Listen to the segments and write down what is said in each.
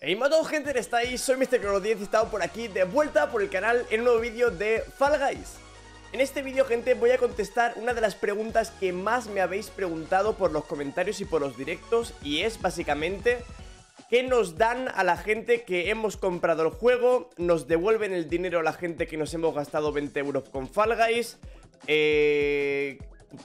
Hey, todos gente, estáis, soy Mr. 10 y estamos por aquí de vuelta por el canal en un nuevo vídeo de Fall Guys En este vídeo, gente, voy a contestar una de las preguntas que más me habéis preguntado por los comentarios y por los directos Y es básicamente, ¿qué nos dan a la gente que hemos comprado el juego? ¿Nos devuelven el dinero a la gente que nos hemos gastado 20 euros con Fall Guys? Eh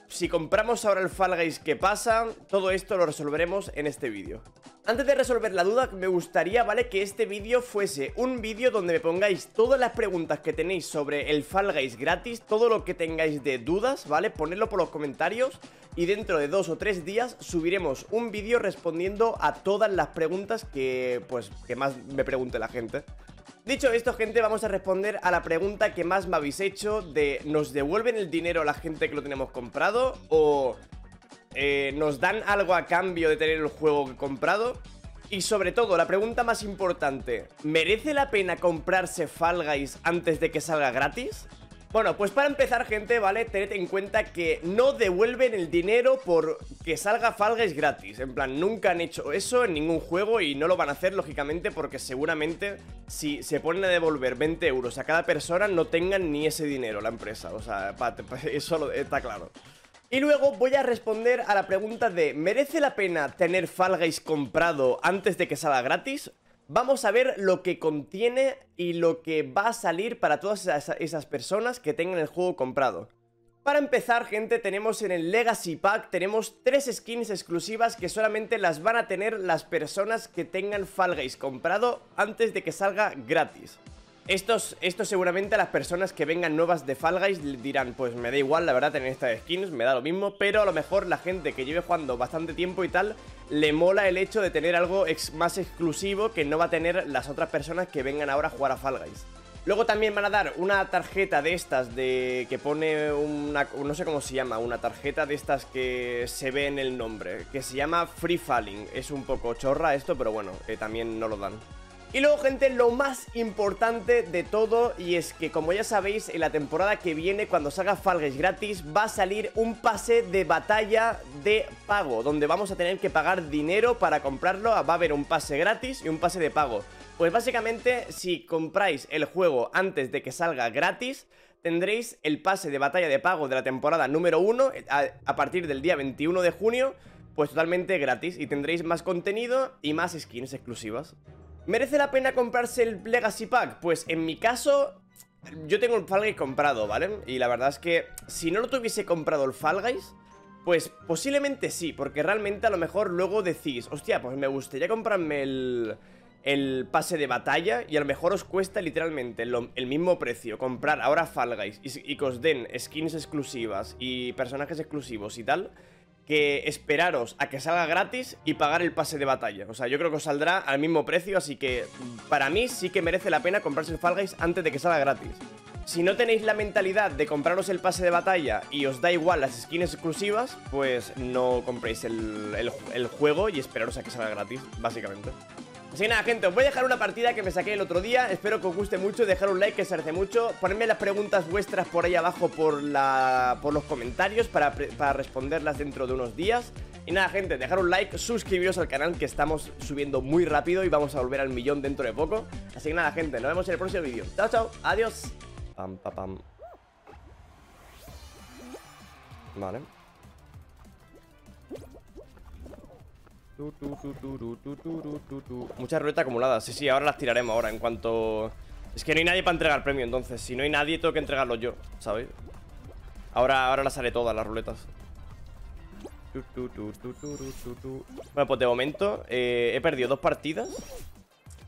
si compramos ahora el Fall Guys, ¿qué pasa? Todo esto lo resolveremos en este vídeo. Antes de resolver la duda, me gustaría, ¿vale? Que este vídeo fuese un vídeo donde me pongáis todas las preguntas que tenéis sobre el Fall Guys gratis, todo lo que tengáis de dudas, ¿vale? Ponedlo por los comentarios y dentro de dos o tres días subiremos un vídeo respondiendo a todas las preguntas que, pues, que más me pregunte la gente. Dicho esto, gente, vamos a responder a la pregunta que más me habéis hecho de ¿nos devuelven el dinero a la gente que lo tenemos comprado? ¿O eh, nos dan algo a cambio de tener el juego comprado? Y sobre todo, la pregunta más importante, ¿merece la pena comprarse Fall Guys antes de que salga gratis? Bueno, pues para empezar, gente, ¿vale? Tened en cuenta que no devuelven el dinero por que salga Fall Guys gratis. En plan, nunca han hecho eso en ningún juego y no lo van a hacer, lógicamente, porque seguramente si se ponen a devolver 20 euros a cada persona, no tengan ni ese dinero la empresa. O sea, eso está claro. Y luego voy a responder a la pregunta de ¿merece la pena tener Fall Guys comprado antes de que salga gratis? Vamos a ver lo que contiene y lo que va a salir para todas esas personas que tengan el juego comprado. Para empezar, gente, tenemos en el Legacy Pack, tenemos tres skins exclusivas que solamente las van a tener las personas que tengan Fall Guys comprado antes de que salga gratis. Estos, estos seguramente a las personas que vengan nuevas de Fall Guys dirán, pues me da igual la verdad tener estas skins, me da lo mismo, pero a lo mejor la gente que lleve jugando bastante tiempo y tal, le mola el hecho de tener algo más exclusivo que no va a tener las otras personas que vengan ahora a jugar a Fall Guys. Luego también van a dar una tarjeta de estas de que pone una, no sé cómo se llama, una tarjeta de estas que se ve en el nombre, que se llama Free Falling. Es un poco chorra esto, pero bueno, que también no lo dan. Y luego, gente, lo más importante de todo, y es que como ya sabéis, en la temporada que viene, cuando salga Fall Guys gratis, va a salir un pase de batalla de pago, donde vamos a tener que pagar dinero para comprarlo, va a haber un pase gratis y un pase de pago. Pues básicamente, si compráis el juego antes de que salga gratis, tendréis el pase de batalla de pago de la temporada número 1 a, a partir del día 21 de junio, pues totalmente gratis, y tendréis más contenido y más skins exclusivas. ¿Merece la pena comprarse el Legacy Pack? Pues en mi caso, yo tengo el Fall Guys comprado, ¿vale? Y la verdad es que si no lo tuviese comprado el Fall Guys, pues posiblemente sí, porque realmente a lo mejor luego decís, hostia, pues me gustaría comprarme el, el pase de batalla y a lo mejor os cuesta literalmente el mismo precio comprar ahora Fall Guys y, y que os den skins exclusivas y personajes exclusivos y tal que esperaros a que salga gratis y pagar el pase de batalla. O sea, yo creo que os saldrá al mismo precio, así que para mí sí que merece la pena comprarse el Fall Guys antes de que salga gratis. Si no tenéis la mentalidad de compraros el pase de batalla y os da igual las skins exclusivas, pues no compréis el, el juego y esperaros a que salga gratis, básicamente. Así que nada, gente, os voy a dejar una partida que me saqué el otro día. Espero que os guste mucho, dejar un like que se hace mucho. Ponedme las preguntas vuestras por ahí abajo por, la, por los comentarios para, para responderlas dentro de unos días. Y nada, gente, dejar un like, suscribiros al canal que estamos subiendo muy rápido Y vamos a volver al millón dentro de poco. Así que nada, gente, nos vemos en el próximo vídeo. Chao, chao, adiós. Pam, pam. Vale Mucha ruleta acumulada. Sí, sí, ahora las tiraremos ahora en cuanto... Es que no hay nadie para entregar premio, entonces Si no hay nadie, tengo que entregarlo yo, ¿sabes? Ahora, ahora las haré todas, las ruletas Bueno, pues de momento eh, He perdido dos partidas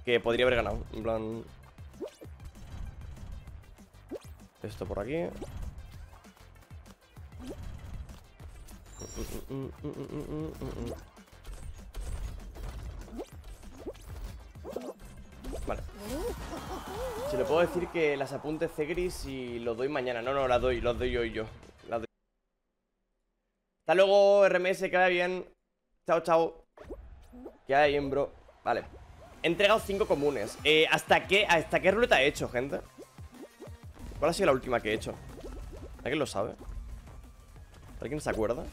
Que podría haber ganado En plan... Esto por aquí Vale Si le puedo decir que las apunte Cegris y lo doy mañana No, no, las doy, los doy yo y yo doy. Hasta luego, RMS, que vaya bien Chao, chao Que vaya bien, bro Vale He entregado cinco comunes eh, ¿hasta, qué, ¿Hasta qué ruleta he hecho, gente? ¿Cuál ha sido la última que he hecho? ¿Alguien lo sabe? ¿Alguien se acuerda?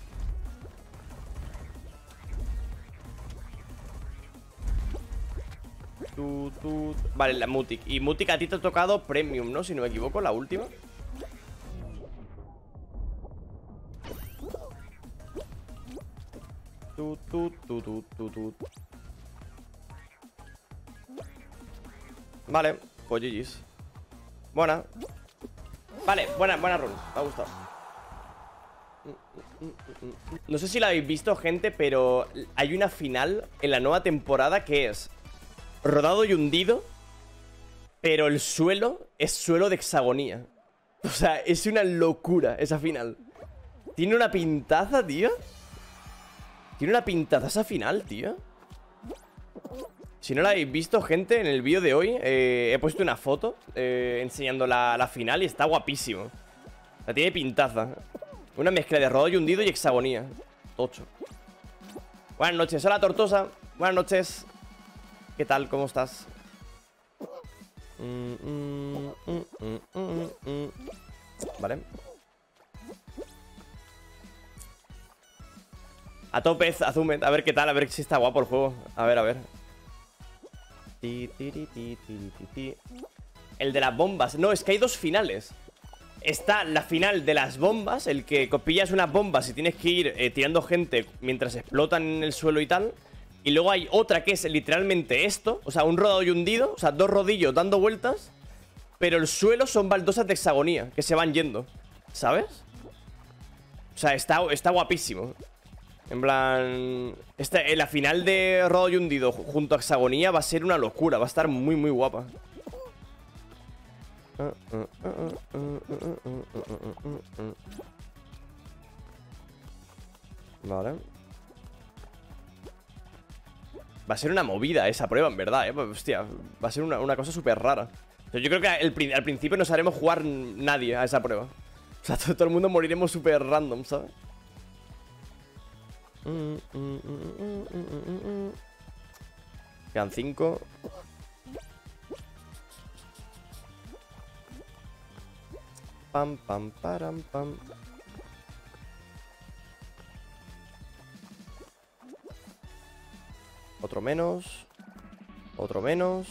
Vale, la Mutic. Y Mutic a ti te ha tocado Premium, ¿no? Si no me equivoco, la última. Tu, tu, tu, tu. Vale, pues GG's. Buena. Vale, buena, buena run. Me ha gustado. No sé si la habéis visto, gente, pero hay una final en la nueva temporada que es rodado y hundido, pero el suelo es suelo de hexagonía. O sea, es una locura esa final. Tiene una pintaza, tío. Tiene una pintaza esa final, tío. Si no la habéis visto, gente, en el vídeo de hoy eh, he puesto una foto eh, enseñando la, la, final y está guapísimo. La tiene pintaza. Una mezcla de rodado y hundido y hexagonía. Tocho. Buenas noches, hola Tortosa. Buenas noches. ¿Qué tal? ¿Cómo estás? Vale. A tope, Azumet. A ver qué tal, a ver si está guapo el juego. A ver, a ver. El de las bombas. No, es que hay dos finales. Está la final de las bombas, el que pillas unas bombas y tienes que ir eh, tirando gente mientras explotan en el suelo y tal. Y luego hay otra que es literalmente esto, o sea, un rodado y hundido, o sea, dos rodillos dando vueltas. Pero el suelo son baldosas de hexagonía, que se van yendo, ¿sabes? O sea, está, está guapísimo. En plan... Esta, la final de rodado y hundido junto a hexagonía va a ser una locura, va a estar muy, muy guapa. Vale. Va a ser una movida esa prueba, en verdad, eh. Hostia, va a ser una, cosa súper rara. yo creo que al principio no sabremos jugar nadie a esa prueba. O sea, todo, el mundo moriremos súper random, ¿sabes? Quedan cinco. Pam, pam, param, pam. Menos. Otro menos.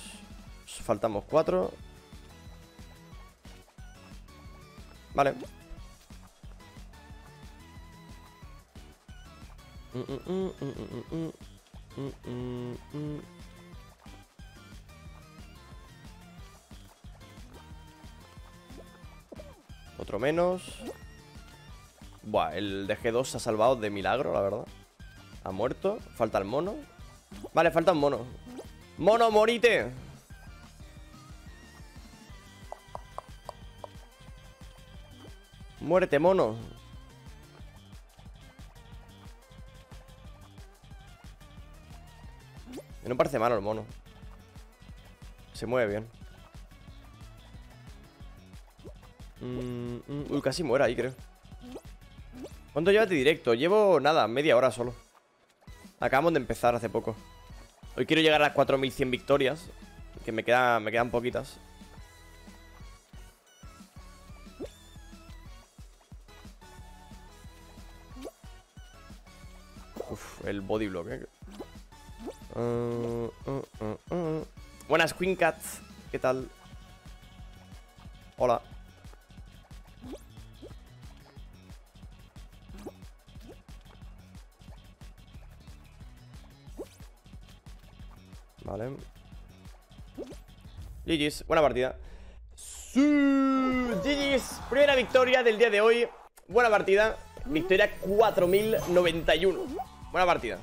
Faltamos cuatro. Vale. Otro menos. Buah, el de G2 se ha salvado de milagro, la verdad. Ha muerto. Falta el mono. Vale, falta un mono. ¡Mono, morite! Muérete, mono. No parece malo el mono. Se mueve bien. Mm, mm, uy, casi muera ahí, creo. ¿Cuánto llevas directo? Llevo, nada, media hora solo. Acabamos de empezar hace poco. Hoy quiero llegar a 4100 victorias. Que me, queda, me quedan poquitas. Uf, el body block, eh. Uh, uh, uh, Buenas, Queen Cats. ¿Qué tal? Hola. Vale. GG's, buena partida. Sí, GG's, primera victoria del día de hoy. Buena partida. Victoria 4091. Buena partida.